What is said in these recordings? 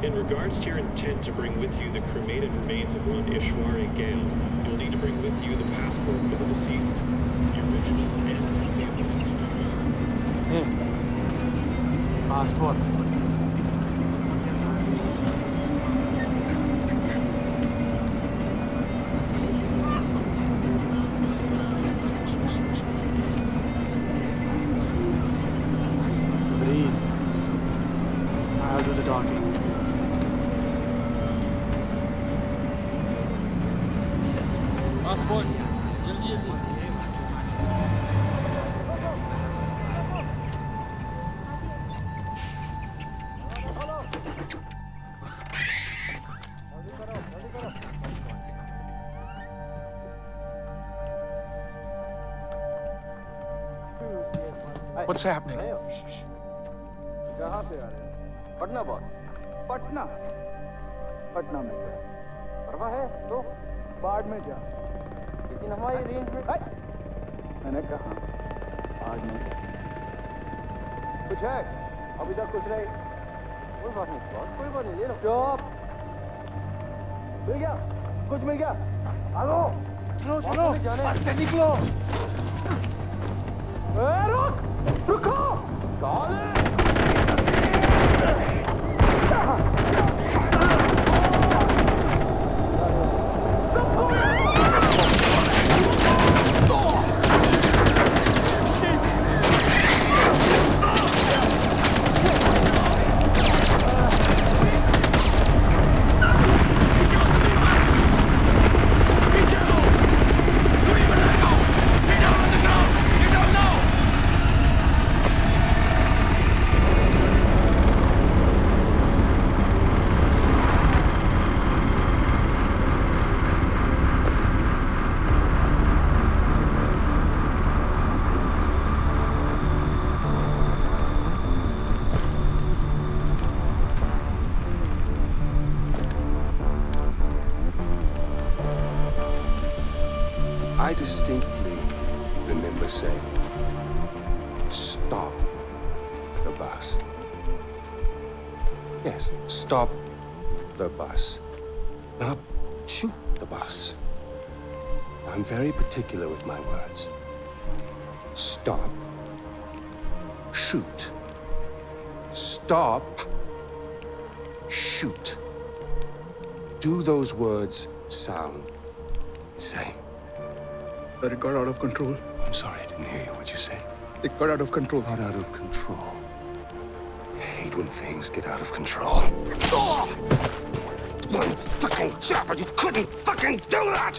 In regards to your intent to bring with you the cremated remains of one Ishwari Ghale, you'll need to bring with you the passport for the deceased, and Hey. Hmm. Passport. What's happening? कहाँ पे आ रहे हैं। Patna boss Patna. Patna में क्या परवा है। तो बाढ़ में जा लेकिन हमारी रेंज में मैंने कहा आज में जा कुछ है? अभी तक कुछ नहीं। कोई बात नहीं बॉस कोई बात नहीं ले लो। चुप मिल गया? कुछ मिल गया? आलो! चलो चलो, बस से निकलो। रुक! रुको साले particular with my words. Stop. Shoot. Stop. Shoot. Do those words sound the same? But it got out of control. I'm sorry, I didn't hear you. What'd you say? It got out of control. Got out of control. I hate when things get out of control. Oh! One fucking job, and you couldn't fucking do that!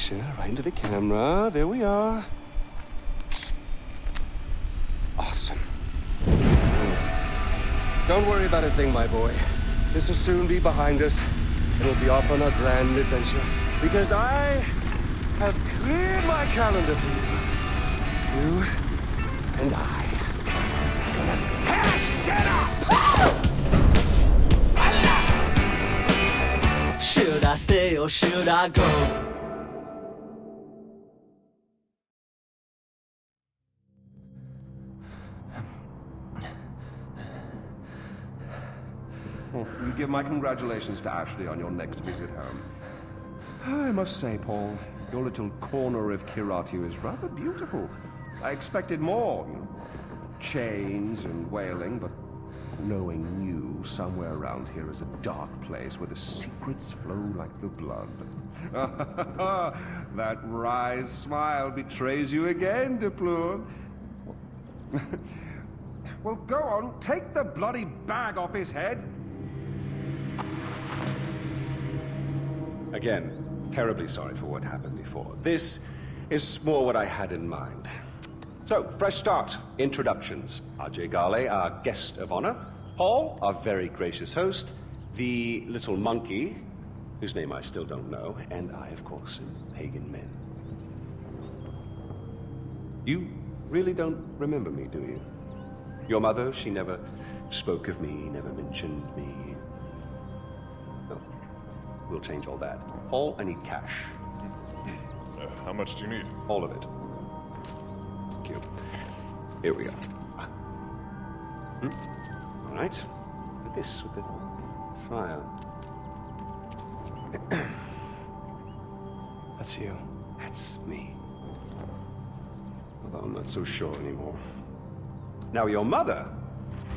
picture right into the camera. There we are. Awesome. Don't worry about a thing, my boy. This will soon be behind us. and we'll be off on a grand adventure. Because I have cleared my calendar for you. You and I are gonna tear shit up! Should I stay or should I go? Give my congratulations to Ashley on your next visit home. I must say, Paul, your little corner of Kiratu is rather beautiful. I expected more. You know, chains and wailing, but knowing you, somewhere around here is a dark place where the secrets flow like the blood. that wry smile betrays you again, De Pleur. well, go on, take the bloody bag off his head. Again, terribly sorry for what happened before. This is more what I had in mind. So, fresh start. Introductions. Ajay Ghale, our guest of honor. Paul, our very gracious host. The little monkey, whose name I still don't know. And I, of course, am Pagan Min. You really don't remember me, do you? Your mother, she never spoke of me, never mentioned me. No. We'll change all that. Paul, I need cash. Uh, how much do you need? All of it. Thank you. Here we go. Hmm? All right. With this, with the smile. That's you. That's me. Although I'm not so sure anymore. Now, your mother.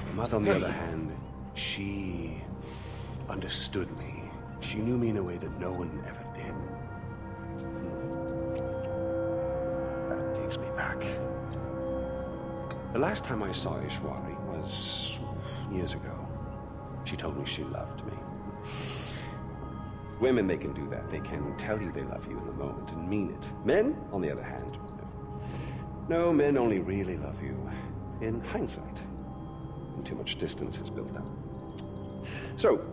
Your mother, on the other hand, she understood me. She knew me in a way that no one ever did. That takes me back. The last time I saw Ishwari was years ago. She told me she loved me. Women, they can do that. They can tell you they love you in the moment and mean it. Men, on the other hand, no, men only really love you in hindsight. When too much distance has built up. So,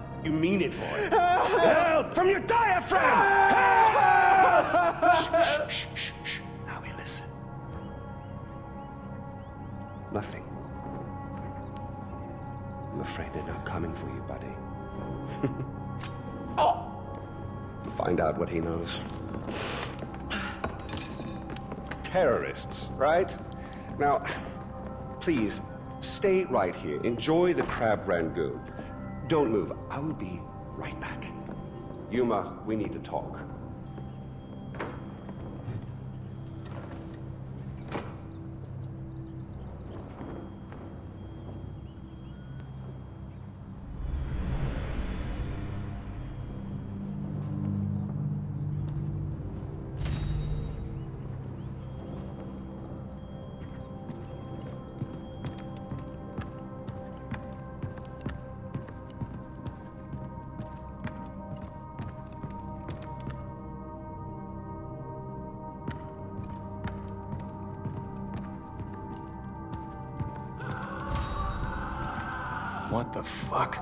You mean it, boy. Help! From your diaphragm! Help! shh, shh, shh, shh. Now we listen. Nothing. I'm afraid they're not coming for you, buddy. oh! Find out what he knows. Terrorists, right? Now, please, stay right here. Enjoy the crab rangoon. Don't move. I will be right back. Yuma, we need to talk. What the fuck?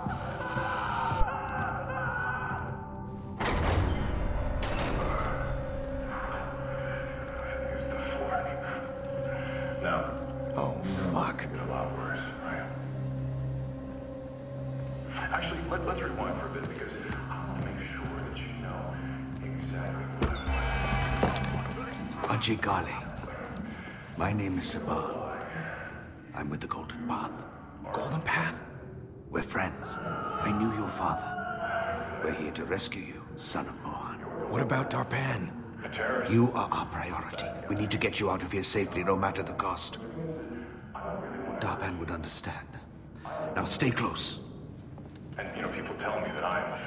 No. Oh, fuck. It's a lot worse. Actually, let, us rewind for a bit because I want to make sure that you know Ajay Ghale. My name is Sabal. Here to rescue you, son of Mohan. What about Darpan? You are our priority. We need to get you out of here safely, no matter the cost. Darpan would understand. Now stay close. And, you know, people tell me that I'm...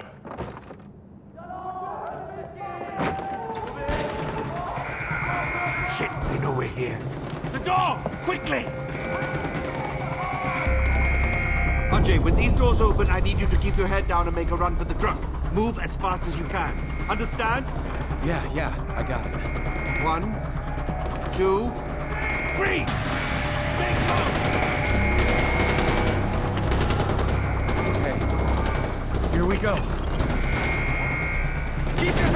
Shit, they know we're here. The door! Quickly! Ajay, when these doors open, I need you to keep your head down and make a run for the truck. Move as fast as you can. Understand? Yeah, yeah, I got it. One, two, three! Stay Okay. Here we go. Keep your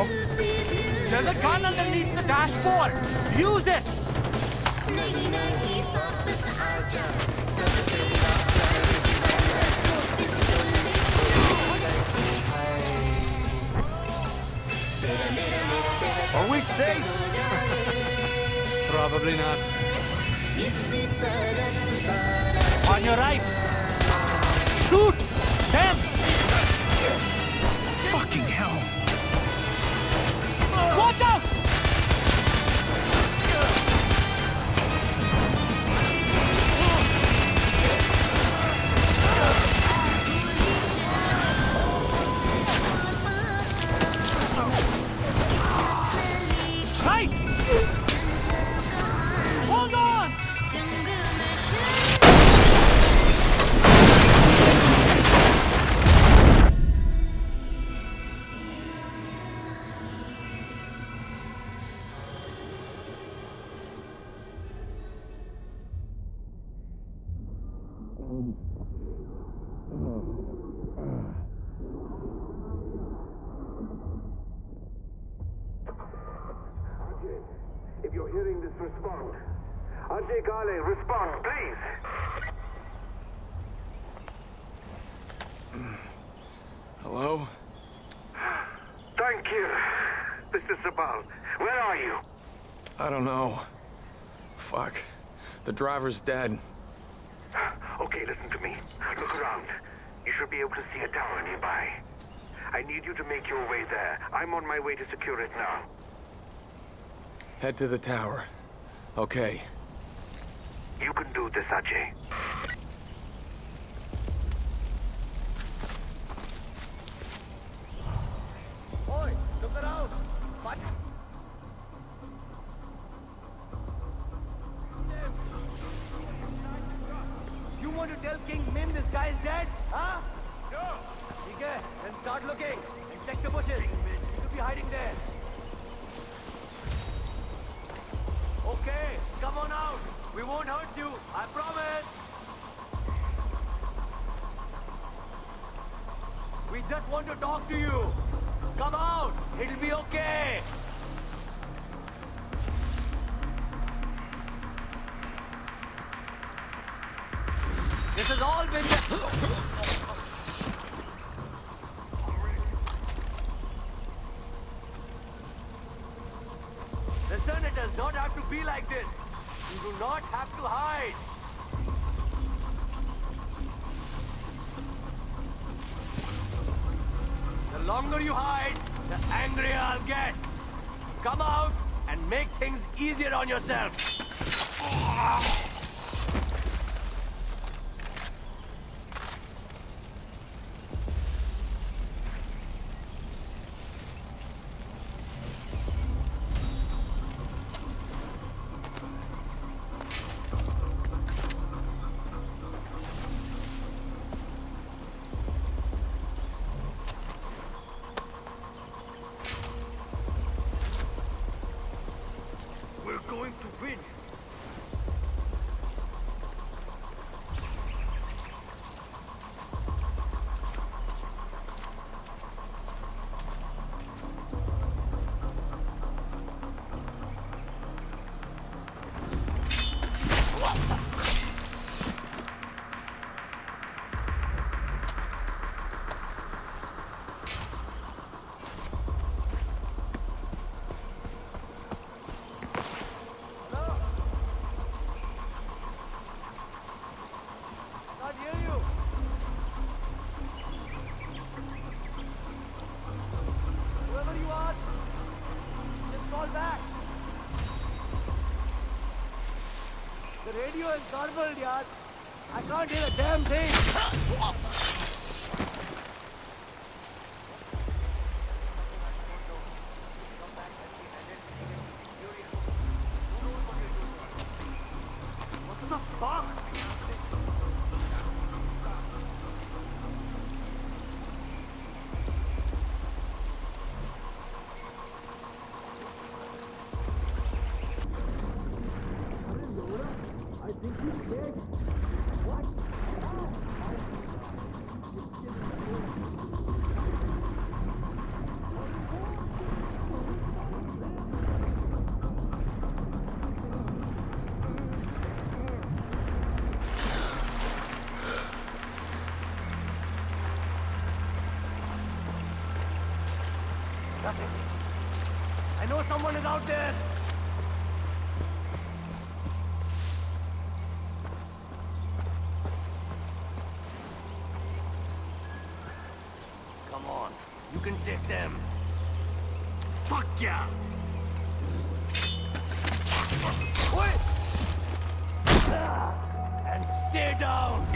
Hell? There's a gun underneath the dashboard. Use it. Are we safe? Probably not. On your right. Shoot them. you driver's dead. Okay, listen to me. Look around. You should be able to see a tower nearby. I need you to make your way there. I'm on my way to secure it now. Head to the tower. Okay. You can do this, Ajay. This has all been... Listen, it does not have to be like this. You do not have to hide. The longer you hide, the angrier I'll get. Come out and make things easier on yourself. Win. Radio is garbled, yaar. I can't hear a damn thing. Someone is out there. Come on. You can take them. Fuck yeah! Wait! And stay down!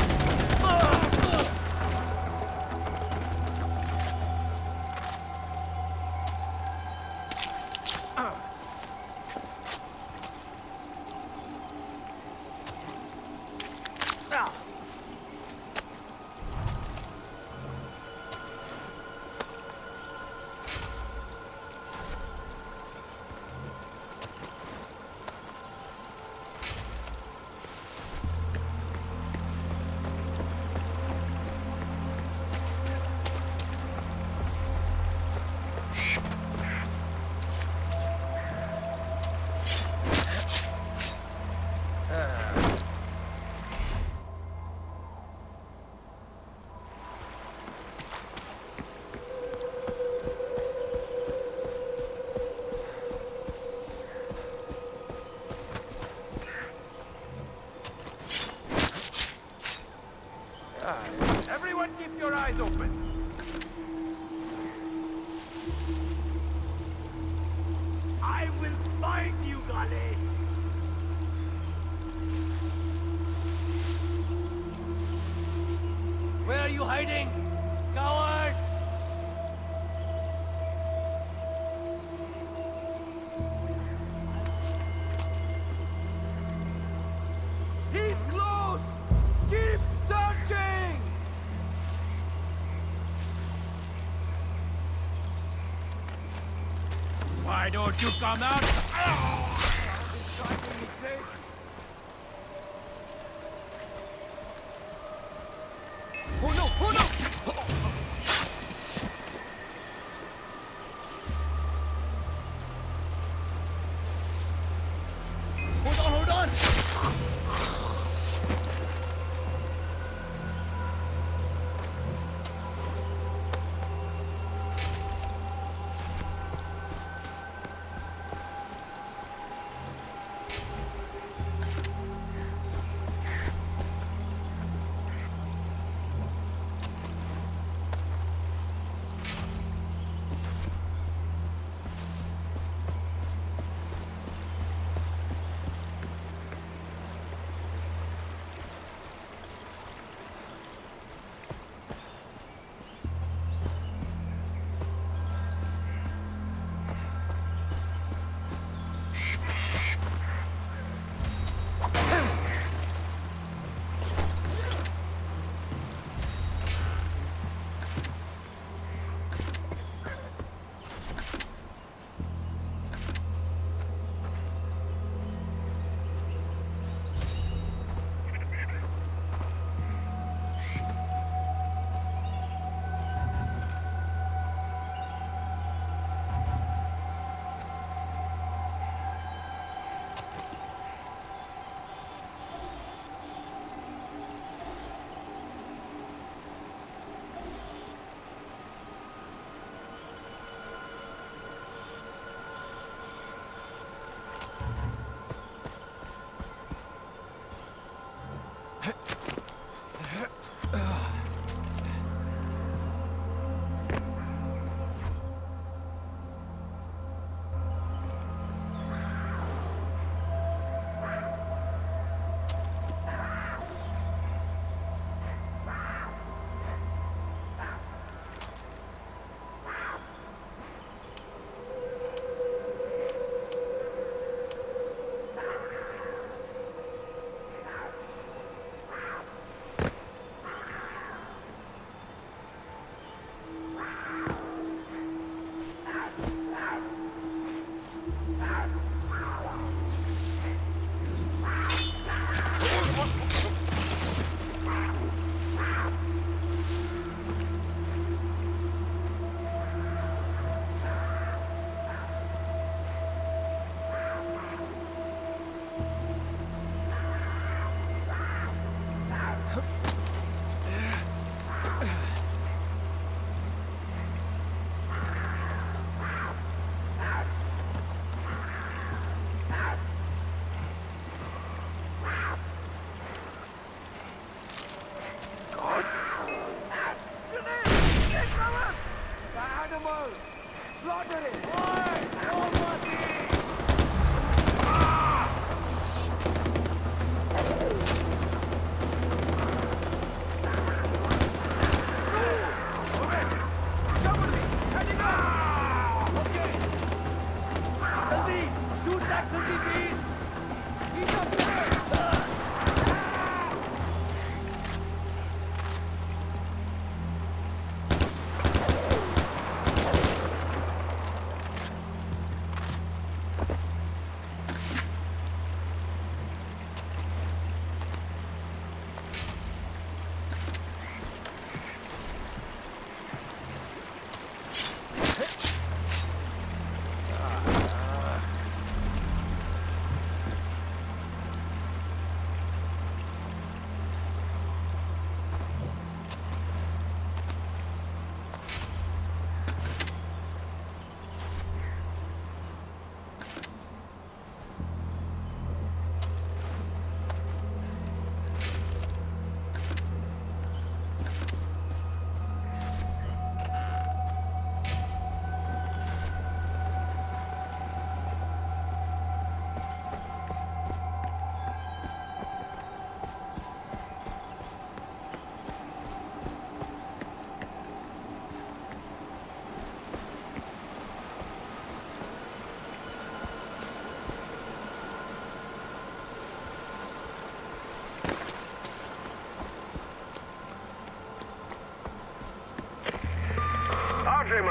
Why don't you come out? Ah!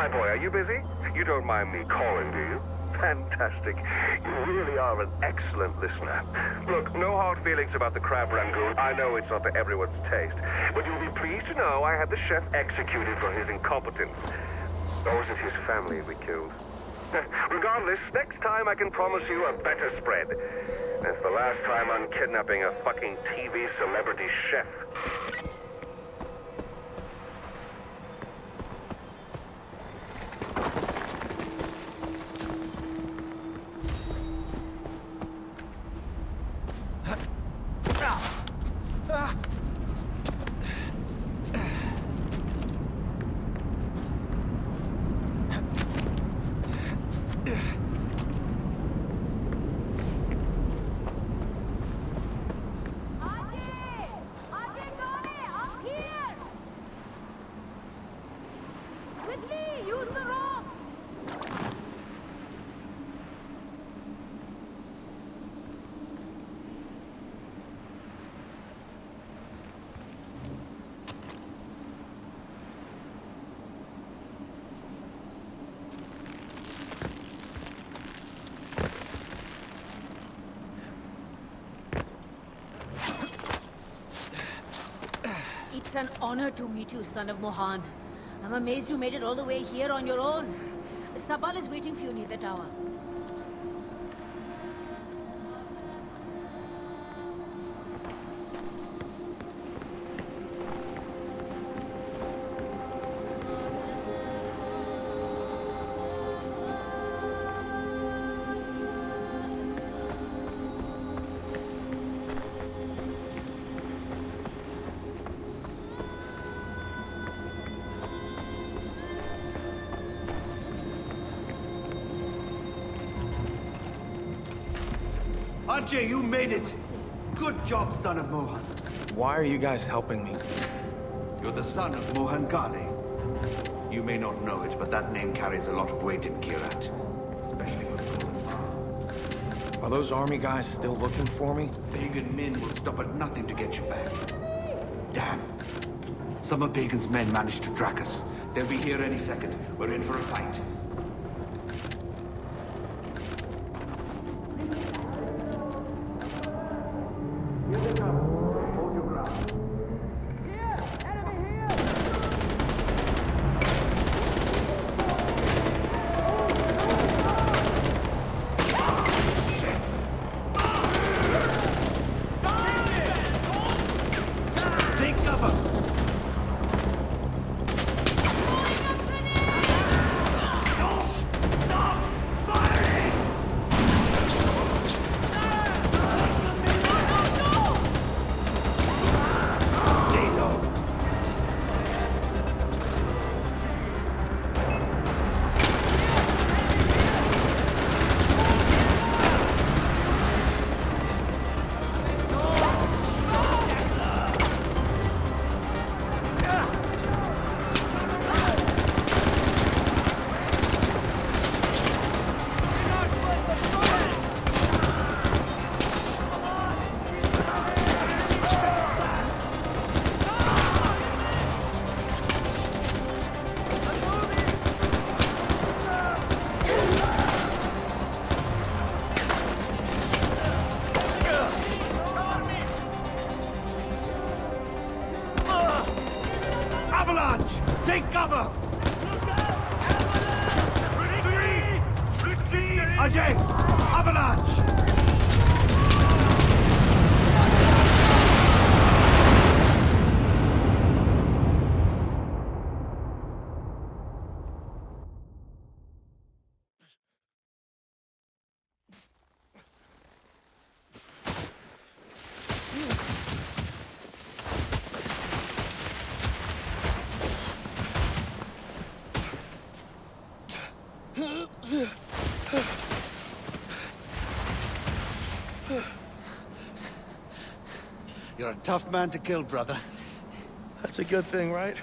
My boy, are you busy? You don't mind me calling, do you? Fantastic. You really are an excellent listener. Look, no hard feelings about the crab rangoon. I know it's not to everyone's taste. But you'll be pleased to know I had the chef executed for his incompetence. Or was it his family we killed? Regardless, next time I can promise you a better spread. That's the last time I'm kidnapping a fucking TV celebrity chef. Quickly, use the rope! It's an honor to meet you, son of Mohan. I'm amazed you made it all the way here on your own. Sabal is waiting for you near the tower. Made it! Good job, son of Mohan. Why are you guys helping me? You're the son of Mohan Ghale. You may not know it, but that name carries a lot of weight in Kyrat. Especially for the Golden Are those army guys still looking for me? Pagan Min will stop at nothing to get you back. Damn. Some of Pagan's men managed to track us. They'll be here any second. We're in for a fight. Ajay! Avalanche! Tough man to kill, brother. That's a good thing, right?